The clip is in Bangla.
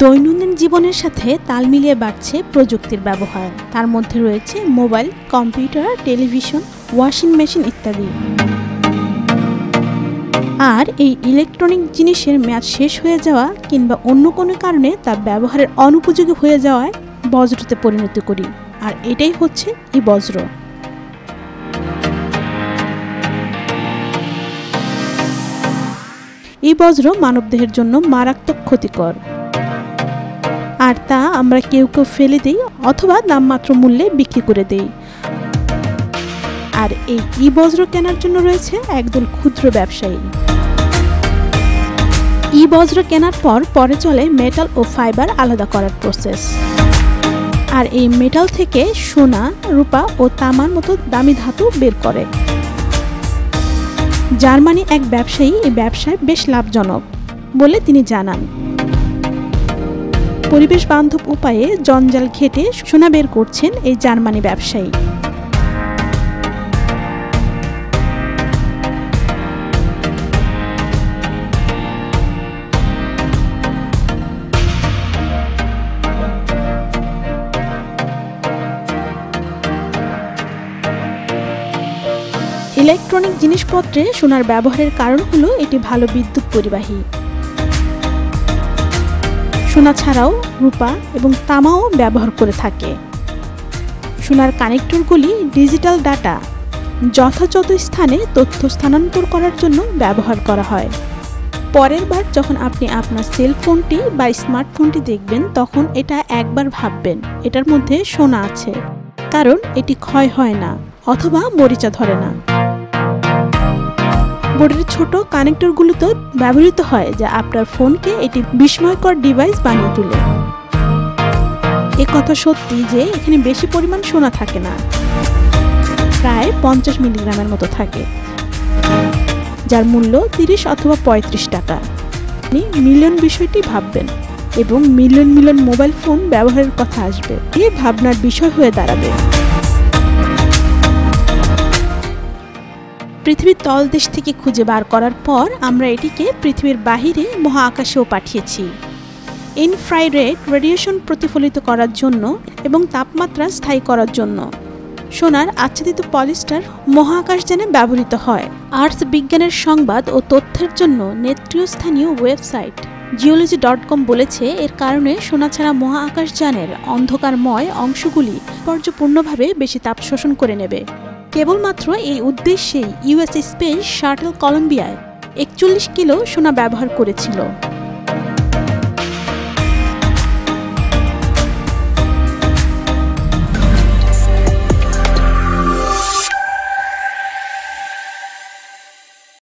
দৈনন্দিন জীবনের সাথে তাল মিলিয়ে বাড়ছে প্রযুক্তির ব্যবহার। তার মধ্যে রয়েছে mobile, computer, television, washing machine ইত্যাদি। আর এই ইলেকট্রনিক জিনিসের মেয়াদ শেষ হয়ে যাওয়া কিংবা অন্য কোনো কারণে তা ব্যবহারের অনুপযোগী হয়ে যাওয়ায় বজ্রতে পরিণত করি। আর এটাই হচ্ছে এই বজ্র। এই বজ্র মানবদেহের জন্য মারাত্মক ক্ষতিকর। আর তা আমরা কেউ কেউ ফেলে দিই অথবা নামমাত্র মূল্যে বিক্রি করে দেই। আর এই ই বজ্র কেনার জন্য রয়েছে একদল ক্ষুদ্র ব্যবসায়ী। ই বজ্র কেনার পর পরে চলে মেটাল ও ফাইবার আলাদা করার প্রসেস। আর এই মেটাল থেকে সোনা, রূপা ও তামার মতো দামি ধাতু বের করে। জার্মানি এক ব্যবসায়ী এই ব্যবসায় বেশ লাভজনক বলে তিনি জানান। পরিবেশ বান্ধব উপায়ে জঞ্জাল ঘেটে সোনা বের করছেন এই জার্মানি ব্যবসায়ী। ইলেকট্রনিক জিনিসপত্রে সোনার ব্যবহারের কারণ হলো এটি ভালো বিদ্যুৎ পরিবাহী। সোনা ছাড়াও রূপা এবং তামাও ব্যবহার করে থাকে। সোনার কানেক্টরগুলি ডিজিটাল ডাটা, যথাযথ স্থানে তথ্য স্থানান্তর করার জন্য ব্যবহার করা হয়। পরের বার যখন আপনি আপনার সেল ফোনটি বা স্মার্টফোনটি দেখবেন, তখন এটা একবার ভাববেন, এটার মধ্যে সোনা আছে। কারণ এটি ক্ষয় হয় না, অথবা মরিচা ধরে না। বোর্ডের ছোট কানেক্টরগুলোতে ব্যবহৃত হয় যা আপনার ফোনকে এটি বিস্ময়কর ডিভাইস বানিয়ে তোলে। এ কথা সত্যি যে, এখানে বেশি পরিমাণ সোনা থাকে না। প্রায় পঞ্চাশ মিলিগ্রামের মতো থাকে। যার মূল্য তিরিশ অথবা পঁয়ত্রিশ টাকা। আপনি মিলিয়ন বিষয়টি ভাববেন এবং মিলিয়ন মিলিয়ন মোবাইল ফোন ব্যবহারের কথা আসবে। এ ভাবনার বিষয় হয়ে দাঁড়াবে। পৃথিবীর তলদেশ থেকে খুঁজে বার করার পর আমরা এটিকে পৃথিবীর বাহিরে মহাকাশেও পাঠিয়েছি। ইনফ্রাইরেড রেডিয়েশন প্রতিফলিত করার জন্য এবং তাপমাত্রা স্থায়ী করার জন্য। সোনার আচ্ছাদিত পলিস্টার মহাকাশযানে ব্যবহৃত হয়। আর্থ বিজ্ঞানের সংবাদ ও তথ্যের জন্য নেতৃস্থানীয় ওয়েবসাইট জিওলজি ডট কম বলেছে, এর কারণে সোনা ছাড়া মহাকাশযানের অন্ধকারময় অংশগুলি পর্যপূর্ণভাবে বেশি তাপ শোষণ করে নেবে। কেবলমাত্র এই উদ্দেশ্যেই ইউএস স্পেস শাটল কলম্বিয়ায় একচল্লিশ কিলো সোনা ব্যবহার করেছিল।